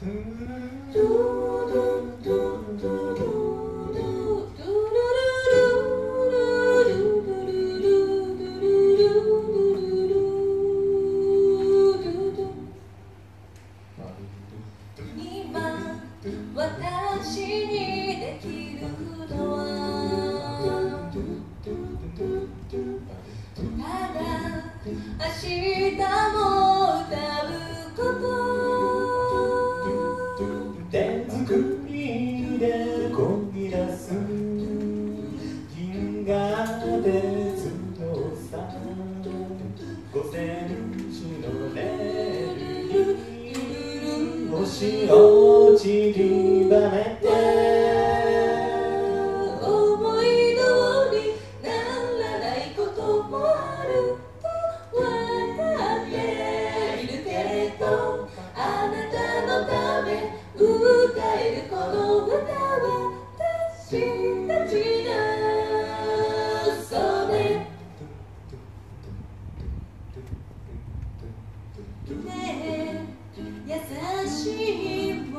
ただ明日も Oh, Chidi, Bane.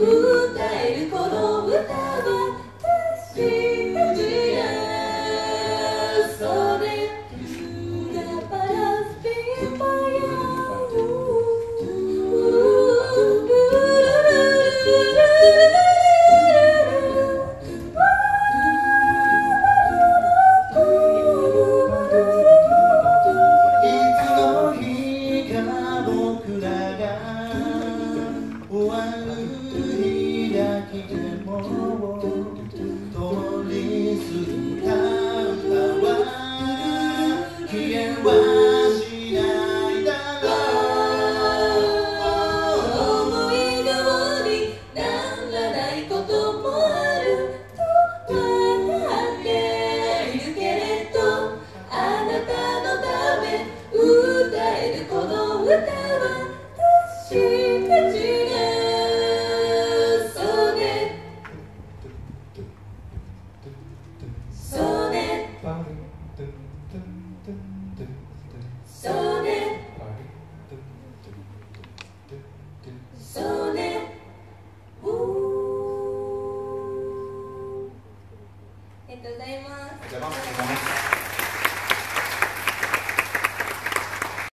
Ooh. ありがとうございます。